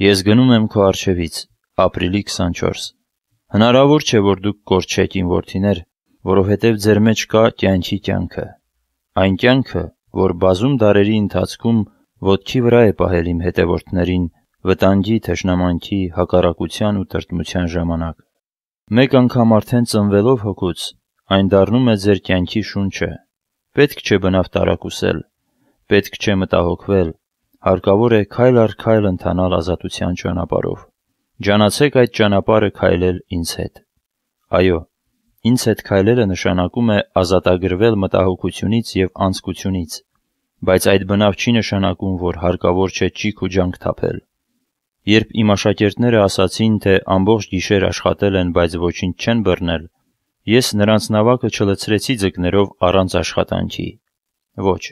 Ես գնում եմ քո առջևից, ապրիլի 24։ Հնարավոր չէ, որ դուք կորչեք իմ որդիներ, որովհետև ձեր մեջ կա կյանքի կյանքը։ Այն կյանքը, որ բազում դարերի ընթացքում ոտքի վրա է պահել իմ հետևորդներին վտանգի, թշնամանքի, հակառակության ու տրտմության ժամանակ։ Մեկ անգամ արդեն ծնվելով հոգուց, այն դառնում է ձեր կյանքի շունչը։ Պետք չէ բնավ տարակուսել, պետք չէ մտահոգվել, հարկավոր է քայլ առ քայլ ընթանալ ազատության ճանապարհով։ Ջանացեք այդ ճանապարհը քայլել ինձ հետ։ Այո, ինձ հետ քայլելը նշանակում է ազատագրվել մտահոգությունից եւ անձկությունից, բայց այդ բնավ չի նշանակում, որ հարկավոր չէ ճիք ու ջանք թափել։ Երբ իմ աշակերտները ասացին, թե ամբողջ գիշեր աշխատել են, բայց ոչինչ չեն բռնել, ես նրանց նավակը չլցրեցի ձկներով առանց աշխատանքի։ Ոչ։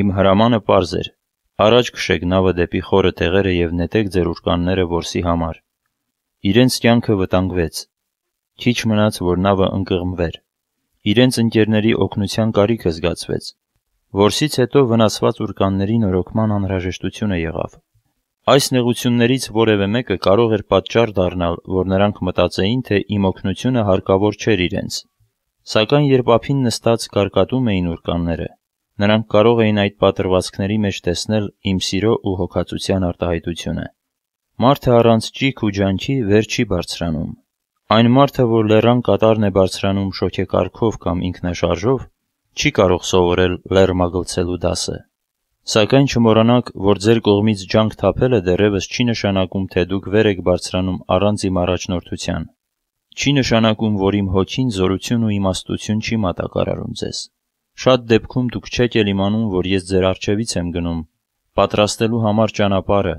Իմ հրամանը པարզ էր. Առաջ քշեք նավը դեպի խորը տեղերը եւ նետեք ձեր ուրկանները որսի համար։ Իրենց կյանքը վտանգվեց։ Քիչ մնաց, որ նավը ընկղմվեր։ Իրենց ընկերների օգնության կարիքը զգացվեց։ Որսից հետո վնասված ուրկանների նորոգման անհրաժեշտությունը եղավ։ Այս նեղություններից որևէ մեկը կարող էր պատճառ դառնալ, որ նրանք մտածեին, թե իմ օգնությունը հարկավոր չէր իրենց։ Սակայն երբ ափին նստած կարկատում էին ուրկանները, նրանք կարող էին այդ պատրվածքների մեջ տեսնել իմ սիրո ու հոգացության արտահայտությունը։ Մարդը առանց ճիք ու ջանքի վեր չի բարձրանում։ Այն մարդը, որ լեռան կատարն է բարձրանում շոքեկարքով կամ ինքնաշարժով, չի կարող սովորել լեռ մագլցելու դասը։ Սակայն չմոռանաք, որ ձեր կողմից ջանք թափելը դեռևս չի նշանակում, թե դուք վեր եք բարձրանում առանց իմ առաջնորդության։ Չի նշանակում, որ իմ հոգին զորություն ու իմաստություն չի մատակարարում ձեզ։ Շատ դեպքում դուք չեք էլ իմանում, որ ես ձեր առջևից եմ գնում, պատրաստելու համար ճանապարհը,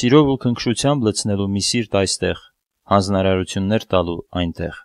սիրով ու քնքշությամբ լցնելու մի սիրտ այստեղ, հանձնարարություններ տալու այնտեղ։